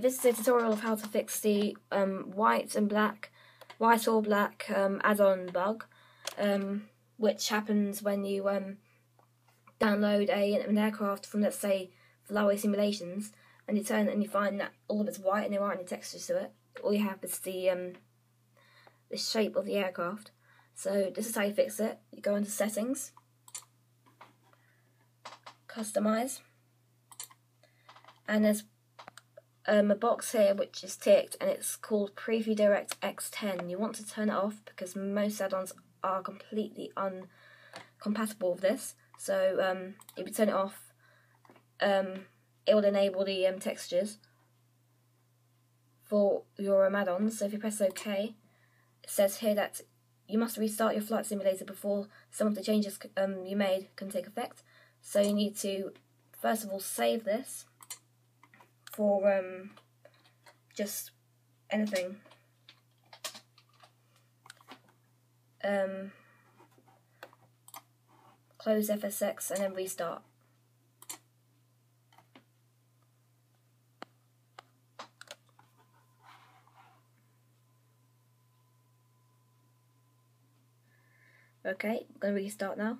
This is a tutorial of how to fix the um, white and black, white or black um, add-on bug, um, which happens when you um, download a, an aircraft from, let's say, FlyAway Simulations, and you turn and you find that all of it's white and there aren't any textures to it. All you have is the um, the shape of the aircraft. So this is how you fix it. You go into Settings, Customize, and there's um, a box here which is ticked and it's called Preview DirectX 10. You want to turn it off because most add-ons are completely uncompatible with this. So um, if you turn it off, um, it will enable the um, textures for your um, add-ons. So if you press OK, it says here that you must restart your flight simulator before some of the changes um, you made can take effect. So you need to first of all save this for um, just anything. Um, close FSX and then restart. Okay, I'm going to restart now.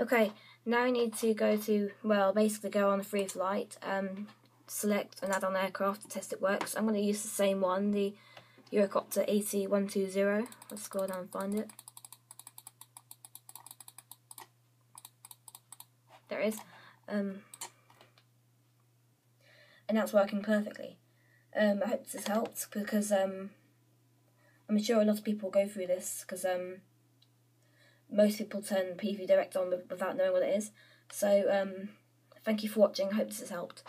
Okay, now we need to go to, well, basically go on a free flight, um, select an add-on aircraft to test it works. I'm going to use the same one, the Eurocopter EC120. Let's scroll down and find it. There it is. Um, and that's working perfectly. Um, I hope this has helped because um, I'm sure a lot of people go through this because um, most people turn Preview Direct on without knowing what it is. So um, thank you for watching. I hope this has helped.